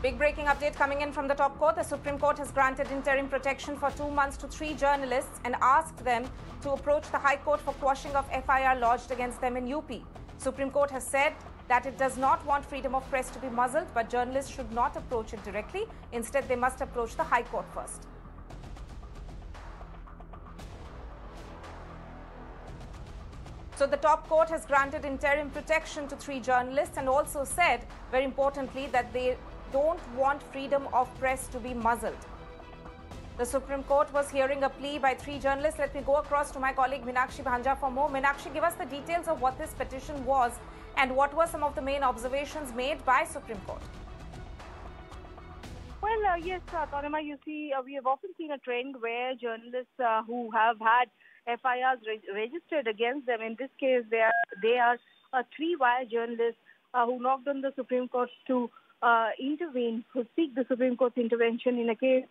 Big breaking update coming in from the top court. The Supreme Court has granted interim protection for two months to three journalists and asked them to approach the High Court for quashing of FIR lodged against them in UP. Supreme Court has said that it does not want freedom of press to be muzzled, but journalists should not approach it directly. Instead, they must approach the High Court first. So the top court has granted interim protection to three journalists and also said, very importantly, that they don't want freedom of press to be muzzled. The Supreme Court was hearing a plea by three journalists. Let me go across to my colleague Minakshi Bhanja for more. Minakshi, give us the details of what this petition was and what were some of the main observations made by Supreme Court. Well, uh, yes, uh, you see, uh, we have often seen a trend where journalists uh, who have had FIRs re registered against them. In this case, they are they are uh, three wire journalists uh, who knocked on the Supreme Court to uh, intervene, who seek the Supreme Court's intervention in a case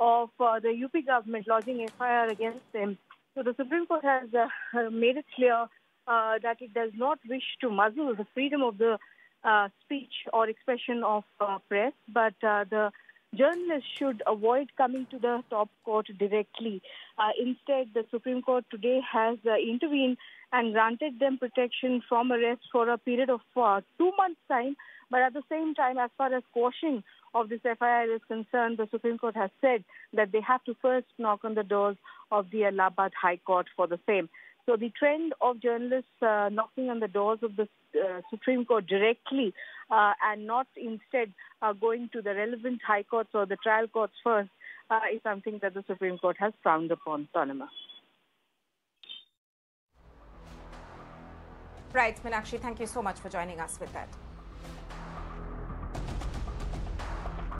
of uh, the UP government lodging FIR against them. So the Supreme Court has uh, made it clear uh, that it does not wish to muzzle the freedom of the uh, speech or expression of press, but the journalists should avoid coming to the top court directly. Uh, instead, the Supreme Court today has uh, intervened and granted them protection from arrest for a period of uh, two months' time. But at the same time, as far as quashing of this FIR is concerned, the Supreme Court has said that they have to first knock on the doors of the Allahabad High Court for the same. So the trend of journalists uh, knocking on the doors of the uh, Supreme Court directly uh, and not instead uh, going to the relevant high courts or the trial courts first uh, is something that the Supreme Court has frowned upon, Tanima. Right, Minakshi, thank you so much for joining us with that.